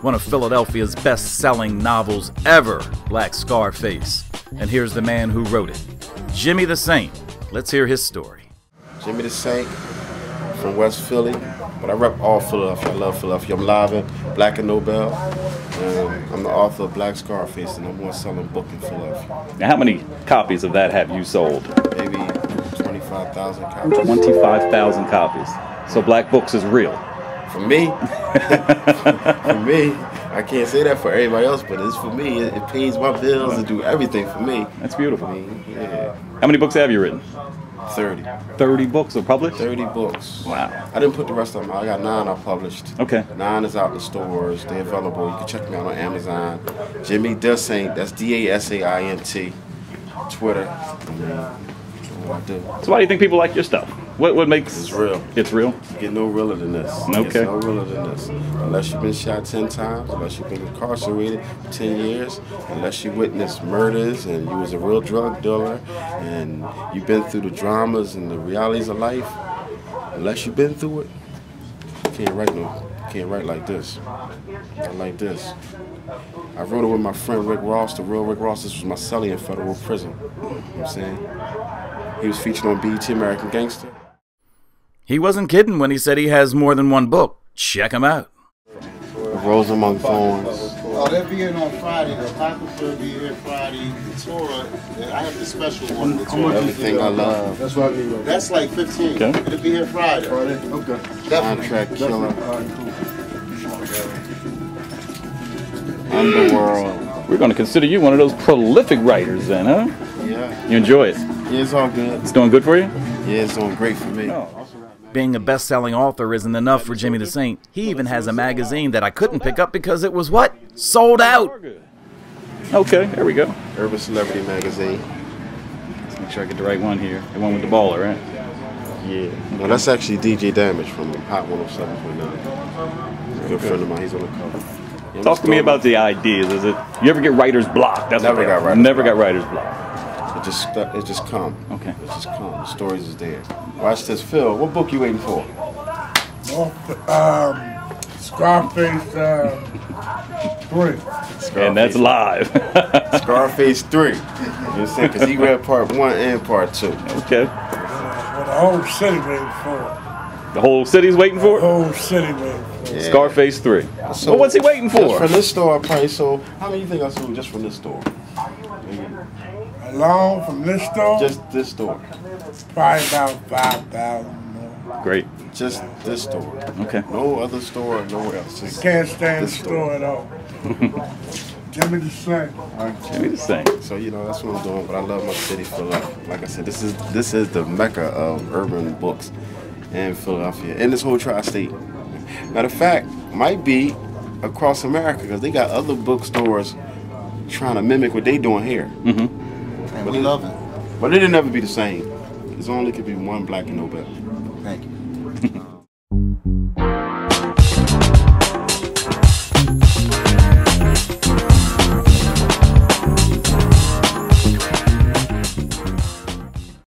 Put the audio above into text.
One of Philadelphia's best selling novels ever, Black Scarface. And here's the man who wrote it Jimmy the Saint. Let's hear his story. Jimmy the Saint from West Philly, but I rep all Philadelphia. I love Philadelphia. I'm live in Black and Nobel. And I'm the author of Black Scarface, and I'm the number one selling book in Philadelphia. Now, how many copies of that have you sold? Maybe 25,000 copies. 25,000 copies. So Black Books is real. For me, for me, I can't say that for everybody else, but it's for me. It, it pays my bills and do everything for me. That's beautiful. I mean, yeah, How many books have you written? 30. 30 books are published? 30 books. Wow. I didn't put the rest of them out. I got nine I published. Okay. Nine is out in the stores. They're available. You can check me out on Amazon. Jimmy Dasaint. That's D A S A I N T. Twitter. I mean, I do. So why do you think people like your stuff? What what makes It's real. It's real. You get no realer than this. Okay. It's no realer than this. Unless you've been shot 10 times, unless you've been incarcerated for 10 years, unless you witnessed murders and you was a real drug dealer and you've been through the dramas and the realities of life, unless you've been through it, you can't write no, can't write like this. Not like this. I wrote it with my friend Rick Ross, the real Rick Ross. This was my cellie in federal prison. You know what I'm saying? He was featured on BET American Gangster. He wasn't kidding when he said he has more than one book. Check him out. Rose Among Thorns. Oh, they'll be in on Friday. The Apocrypha will be here Friday. The Torah, I have the special one. The Torah. Everything I love. That's what I need. That's like 15. Okay. It'll be here Friday. Friday? Okay. Definitely. Contract Killer. All right, cool. Underworld. We're going to consider you one of those prolific writers then, huh? Yeah. You enjoy it. Yeah, it's all good. It's doing good for you? Yeah, it's doing great for me. Oh, Being a best selling author isn't enough for Jimmy the Saint. He even has a magazine that I couldn't pick up because it was what? Sold out! Okay, there we go. Urban Celebrity Magazine. Let's make sure I get the right one here. The one with the baller, right? Yeah. No, that's actually DJ Damage from Hot 107.9. He's a Good friend of mine. He's on the cover. Yeah, Talk to me about the ideas. Is it you ever get writer's block? That's what Never they got writer's Never block. got writer's block. It just it just come. Okay. It just come. The stories is there. Watch this, Phil. What book you waiting for? Um, Scarface uh, three. And that's live. Scarface three. You know what I'm saying? Because he read part one and part two. okay. What the whole city waiting for. The whole city's waiting for it? whole city waiting for. Yeah. Scarface 3. So- well, what's he waiting Just for? from this store, I probably sold. How many you think I sold just from this store? Alone from this store, Just this store. probably about five thousand more. Great. Just this store. Okay. No other store, nowhere else. Just Can't stand the this store at all. Give me the same. Give me the same. So you know that's what I'm doing. But I love my city, Philadelphia. Like I said, this is this is the mecca of urban books in Philadelphia and this whole tri-state. Matter of fact, might be across America because they got other bookstores trying to mimic what they doing here. Mm-hmm. And we love it. But it'll never be the same. There's only could be one Black and Nobel. Thank you.